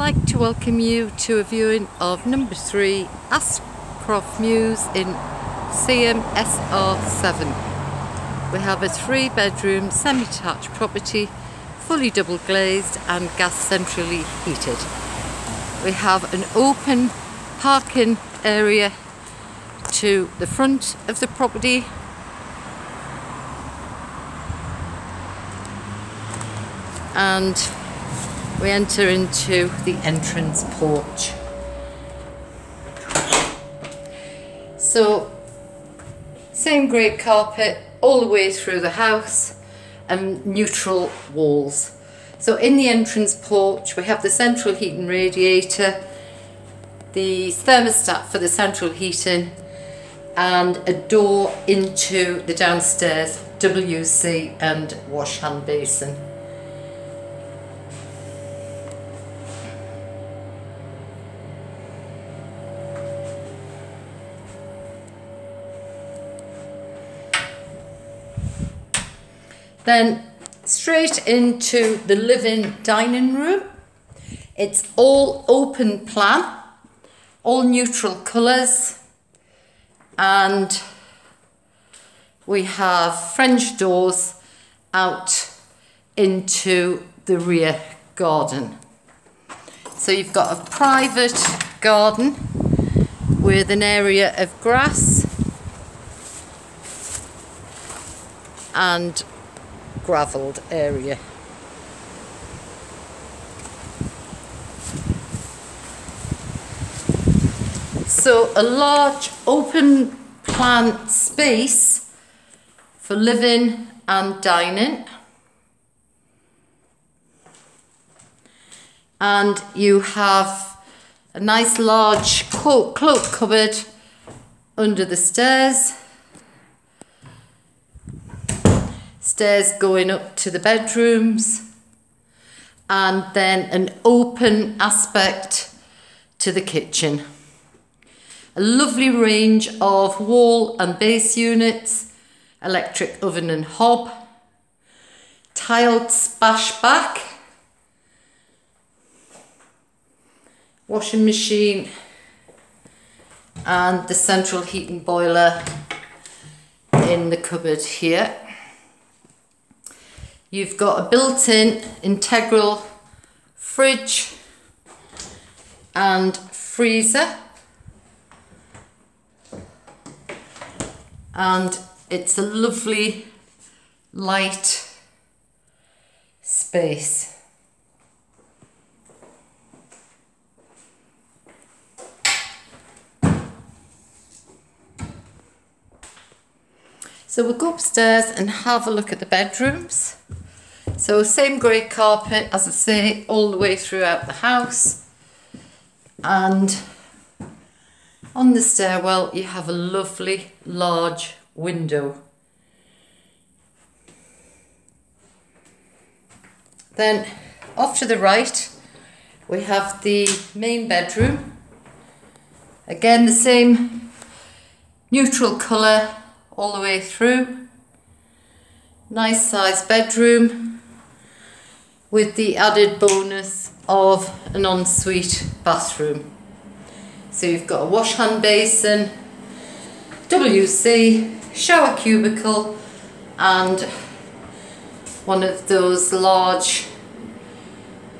like to welcome you to a viewing of number three Ashcroft Mews in Seaham SR7. We have a three bedroom semi-detached property, fully double glazed and gas centrally heated. We have an open parking area to the front of the property and we enter into the entrance porch. So, same grey carpet all the way through the house and neutral walls. So in the entrance porch we have the central heating radiator, the thermostat for the central heating and a door into the downstairs WC and wash hand basin. Then straight into the living dining room. It's all open plan, all neutral colours, and we have French doors out into the rear garden. So you've got a private garden with an area of grass and gravelled area. So a large open plan space for living and dining. And you have a nice large cloak cupboard under the stairs stairs going up to the bedrooms, and then an open aspect to the kitchen. A lovely range of wall and base units, electric oven and hob, tiled splashback, washing machine, and the central heating boiler in the cupboard here. You've got a built-in integral fridge and freezer. And it's a lovely light space. So we'll go upstairs and have a look at the bedrooms. So same grey carpet, as I say, all the way throughout the house. And on the stairwell, you have a lovely large window. Then off to the right, we have the main bedroom. Again, the same neutral colour all the way through. Nice sized bedroom with the added bonus of an ensuite bathroom. So you've got a wash hand basin, WC, shower cubicle and one of those large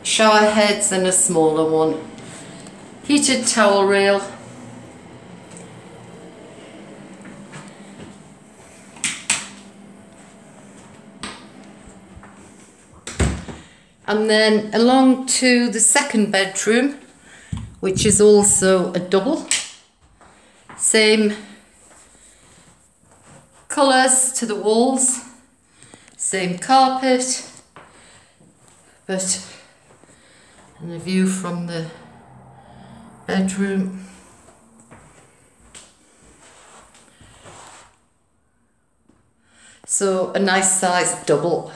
shower heads and a smaller one. Heated towel rail and then along to the second bedroom which is also a double. Same colours to the walls same carpet but and a view from the bedroom. So a nice sized double